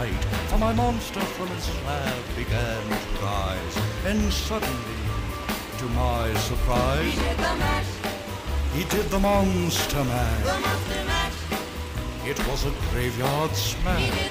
sight, for my monster from its slab began to rise. And suddenly, to my surprise, He did the mash, he did the monster the monster mash. It was a graveyard He smash.